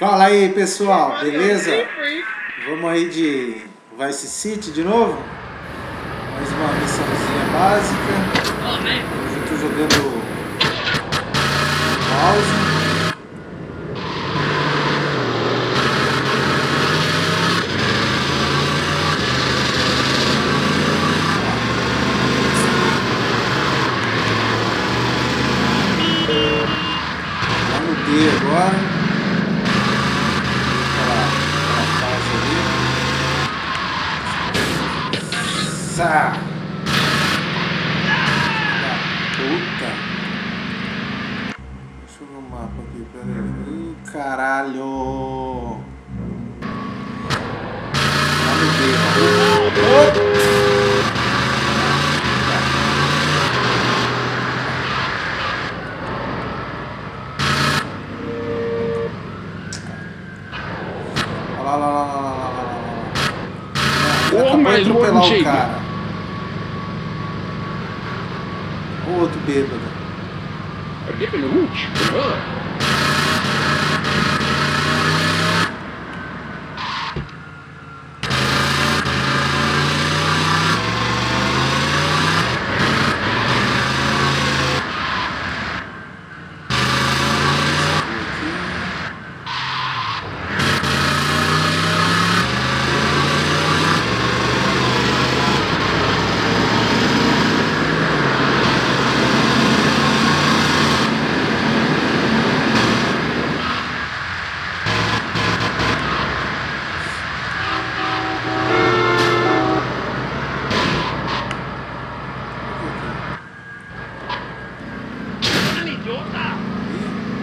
Fala aí, pessoal, beleza? Vamos aí de Vice City de novo? Mais uma missãozinha básica. Hoje eu tô jogando mouse. Agora. Da Puta! Deixa eu ver o mapa aqui, pera aí. Ih, caralho! Lá no D. Opa! Olha lá, lá, lá, lá, lá, lá, lá, lá. Oh, Acabou my de Lord atropelar o outro bêbado. Dipping hooch. Ugh.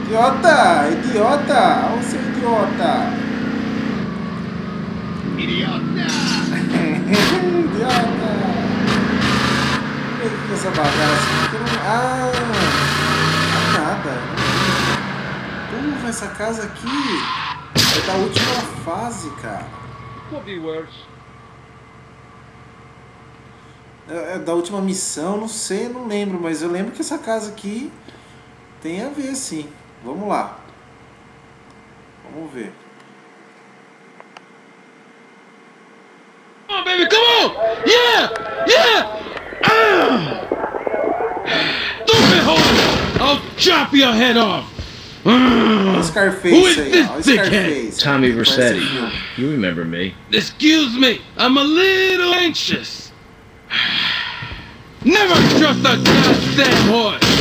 Idiota! Idiota! Olha o seu idiota! Idiota! idiota! O que é essa bagaça? Porque não- Ah! Ah, nada! Essa casa aqui é da última fase, cara. Could be worse. É é da última missão, não sei, não lembro, mas eu lembro que essa casa aqui tem a ver, sim. Vamos lá. Vamos ver. Come on, baby, come on! Yeah! Yeah! Ah! Stupid hole! I'll chop your head off! Olha o! Scarface Who is this ó. Olha o dickhead? Scarface. Tommy Parece Vercetti. You remember me. Excuse me, I'm a little anxious. Never trust a goddamn horse.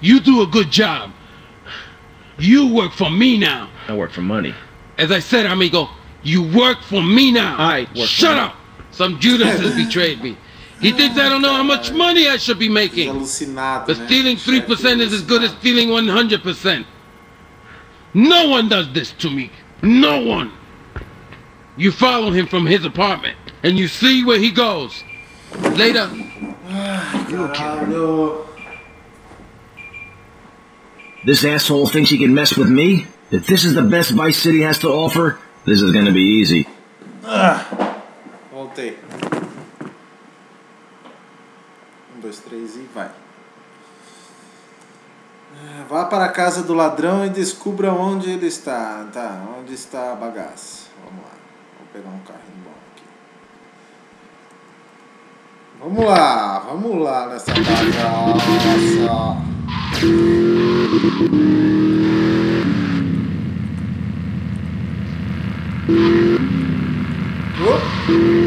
You do a good job. You work for me now. I work for money. As I said, amigo, you work for me now. I work Shut for- up. Some Judas has betrayed me. He thinks I don't know how much money I should be Fica making. alucinado, But stealing 3% is as good as stealing 100%. No one does this to me. No one. You follow him from his apartment and you see where he goes. Later, Caralho. This asshole thinks he can mess with me? If this is the best Vice City has to offer, this is gonna be easy. Voltei. Dois, três e vai. Ah, Vá para a casa do ladrão e descubra onde ele está. Tá, onde está a bagaça. Vamos lá. Vou pegar um carrinho bom aqui. Vamos lá, vamos lá nessa bagaça. Oh!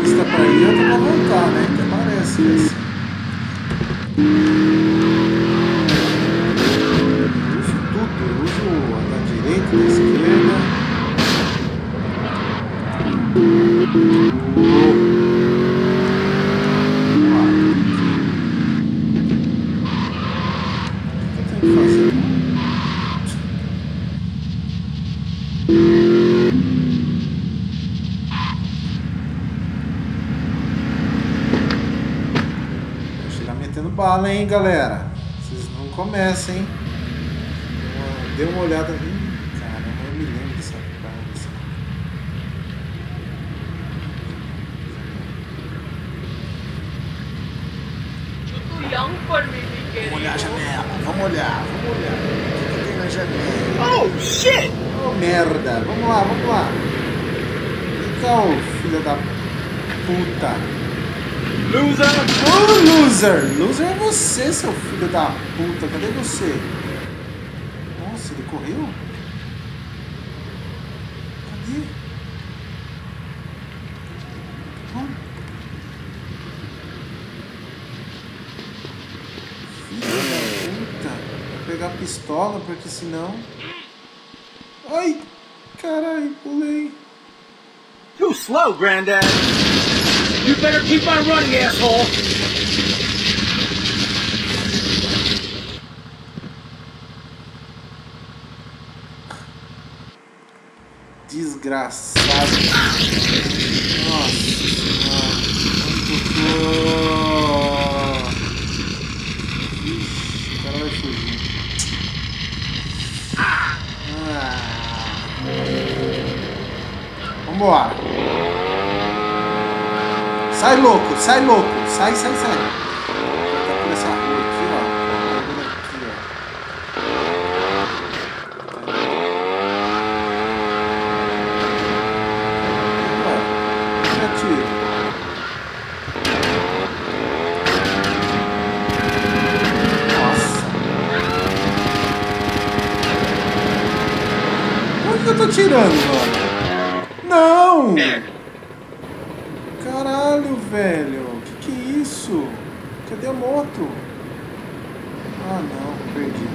Pista pra ir, eu tô pra voltar, né? Até parece essa. Eu uso tudo, eu uso a da direita, da esquerda. Vamos bala, hein, galera? Vocês não começam, hein? Dê uma olhada. Ih, caramba, eu me lembro dessa for me, Vamos olhar a janela, vamos olhar, vamos olhar. O que, que tem na janela? Oh, shit! Oh, merda. Vamos lá, vamos lá. Cá, ô filho da puta. Loser! Ô, loser! Loser é você, seu filho da puta. Cadê você? Nossa, ele correu? Cadê? Filho da puta. Vou pegar a pistola, porque senão... Ai! Caralho, pulei. Too slow, Granddad! You better keep on running, asshole! Desgraçado. Sai louco. Sai, sai, sai. Tá por essa rua aqui, ó. Aqui, ó. Ué, atira. Nossa. Onde que eu tô tirando, mano? Não! Caralho, velho. Que que é isso? Moto? Ah, não. Perdi.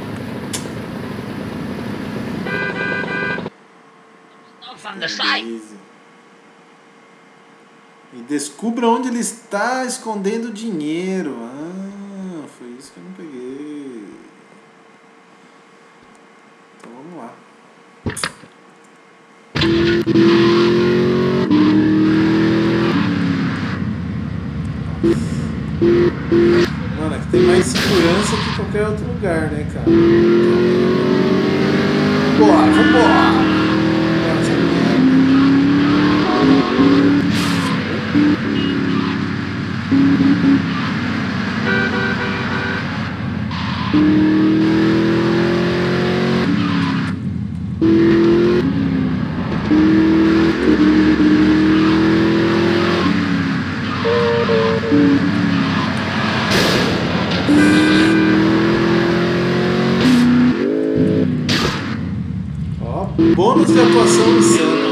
Beleza. E descubra onde ele está escondendo dinheiro. Ah, foi isso que eu não peguei. Então vamos lá. Mano, aqui tem mais segurança que qualquer outro lugar, né, cara? Vambora! Vambora, bônus de atuação insana.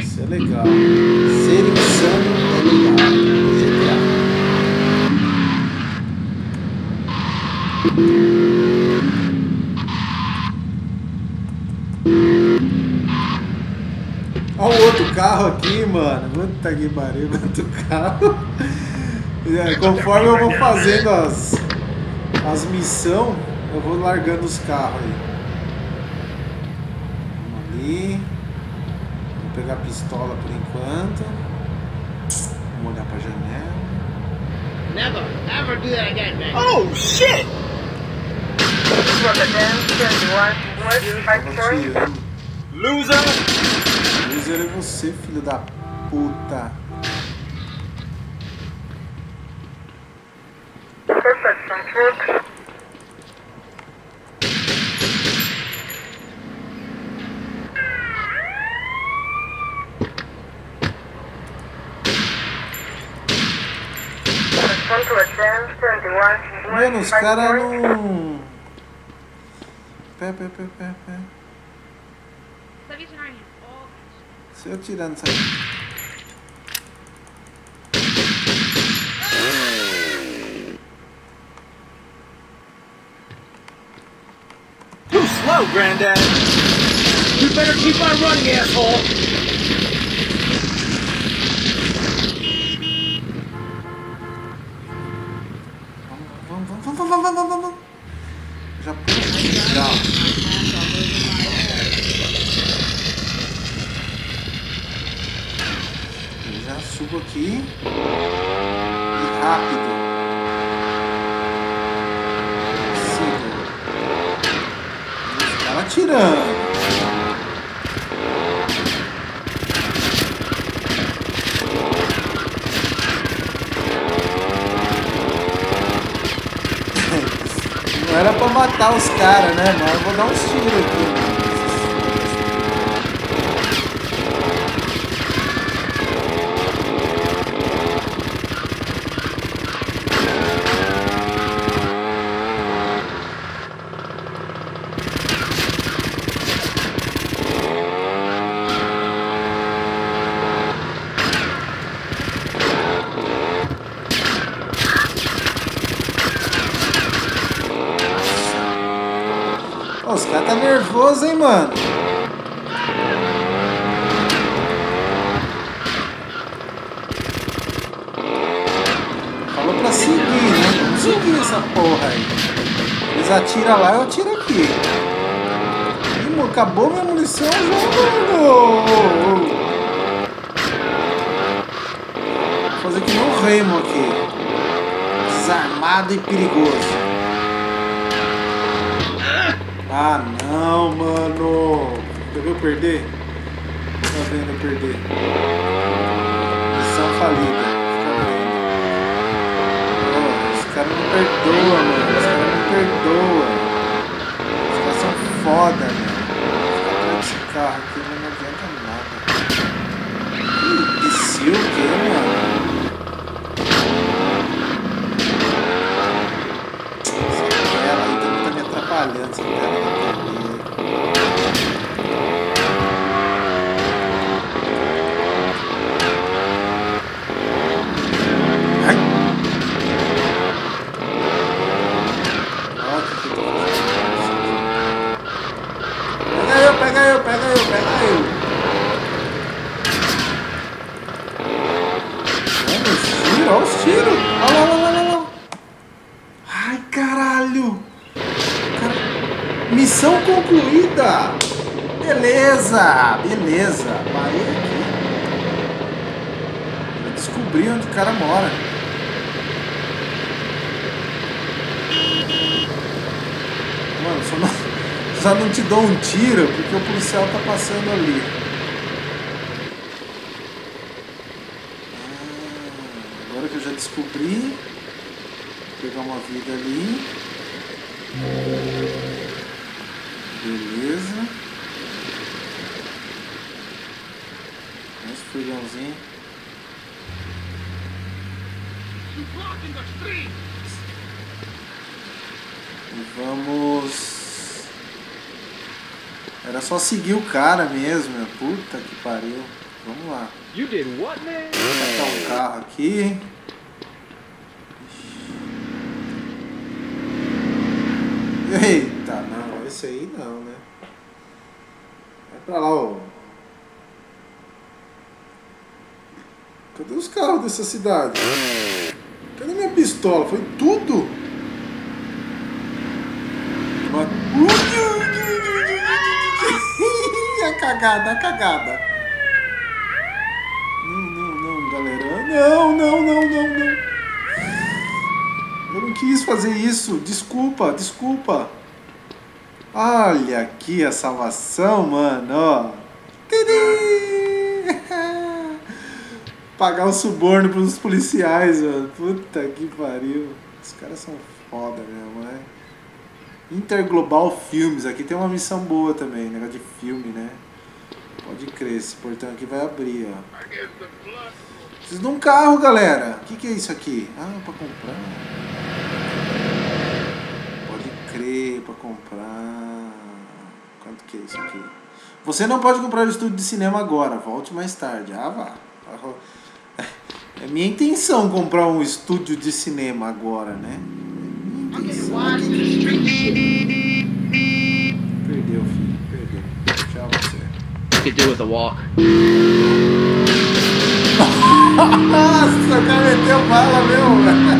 Isso é legal. Ser insano é legal. GTA. Olha o outro carro aqui, mano. Puta que pariu, outro carro. É, Conforme eu vou fazendo as, as missões, eu vou largando os carros aí. Ali. Vou pegar a pistola por enquanto. Vamos olhar pra janela. Never, ever do that again, man. Oh, shit! Loser! Loser é você, filho da puta. Mano, os caras não. Pé, pé, pé, pé, pé. Se eu tirar nessa. Too slow, Granddad! You better keep on running, asshole! Vamos, vamos, vamos, vamos. Já pula. Já. Já subo aqui. E rápido. atirando. Não era pra matar os caras, né, mano? Eu vou dar uns tiros aqui. Ó, os caras tá nervoso, hein, mano? Falou pra seguir, né? Vamos seguir essa porra aí. Eles atiram lá, eu atiro aqui. Ih, acabou minha munição já, mano. Vou fazer que nem o Remo aqui. Desarmado e perigoso. Ah não, mano. Você viu perder? Tá vendo eu perder? Missão falida. Fica vendo. Pô, os caras não perdoam, mano. Os caras não perdoam. Os caras são foda, mano. Ficar atrás desse carro aqui não adianta nada. Ih, quê, mano? Tá me atrapalhando. Essa só não te dou um tiro porque o policial tá passando ali. Ah, agora que eu já descobri, vou pegar uma vida ali. Beleza. Mais furgãozinho. E vamos. Era só seguir o cara mesmo, meu. Puta que pariu. Vamos lá. You did what, man? Vou botar um carro aqui. Eita, não, esse aí não, né? Vai pra lá, ô. Cadê os carros dessa cidade? Cadê minha pistola? Foi tudo? Uma- a cagada, a cagada. Não, não, não, galera. Não, não, não, não, não. Eu não quis fazer isso. Desculpa, desculpa. Olha aqui a salvação, mano, ó. Pagar o suborno pros policiais, mano. Puta que pariu. Os caras são foda mesmo, né? Interglobal Filmes. Aqui tem uma missão boa também, negócio de filme, né? Pode crer, esse portão aqui vai abrir, ó. Preciso de um carro, galera. O que, que é isso aqui? Ah, pra comprar. Pode crer, pra comprar. Quanto que é isso aqui? Você não pode comprar o estúdio de cinema agora. Volte mais tarde. Ah, vá. É minha intenção comprar um estúdio de cinema agora, né? É minha intenção. Could do with a walk. O cara meteu bala mesmo.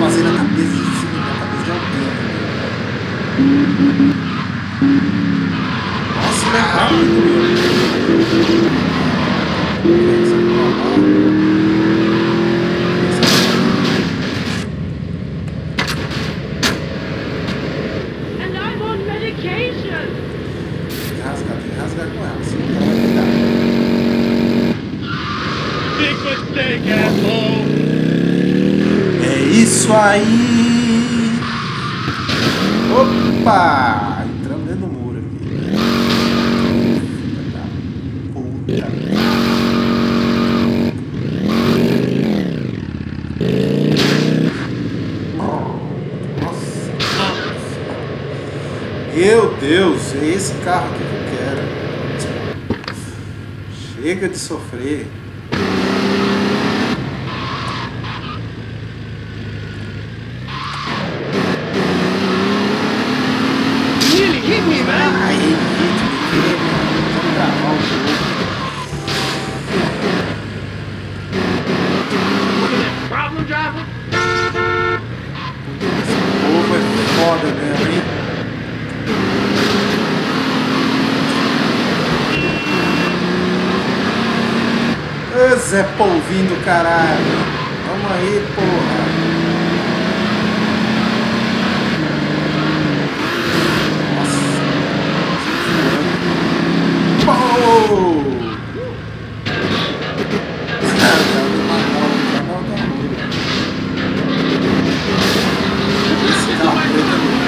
Passei na cabeça de cima, na cabeça de alguém. velho. Nossa, ele é rápido, meu. And I'm on medication. Tem que rasgar, tem que rasgar com ela, senão ela vai pegar. Big mistake, asshole! É isso aí! Opa! Entramos dentro do muro aqui. Filha da Puta. Nossa. Meu Deus, é esse carro que eu quero. Chega de sofrer. Nearly hit me, man. Aí, ritmo, vamos gravar o jogo. Look at that problem driver. Esse povo é foda mesmo, hein? Ô Zé Polvinho do caralho. Vamos aí, porra. Nossa. Pau! Ah, cara, me matar o canal da rua. Esse carro preto é louco.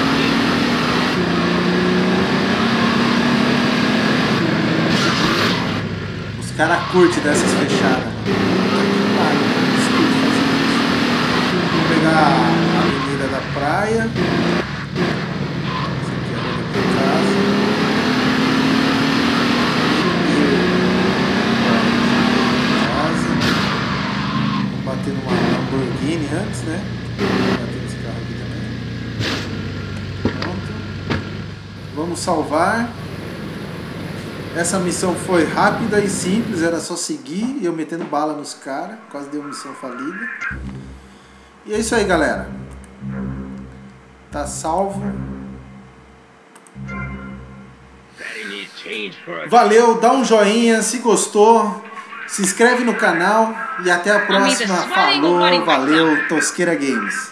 Os caras curtem dessas fechadas, mano. Puta que pariu, eles curtem fazer isso. Vou pegar a avenida da praia. É bater numa Lamborghini antes, né? Bater. Vamos salvar. Essa missão foi rápida e simples, era só seguir e eu metendo bala nos caras, quase deu missão falida. E é isso aí, galera. Tá salvo. Valeu, dá um joinha se gostou, se inscreve no canal e até a próxima. Falou, valeu, Tosqueira Games.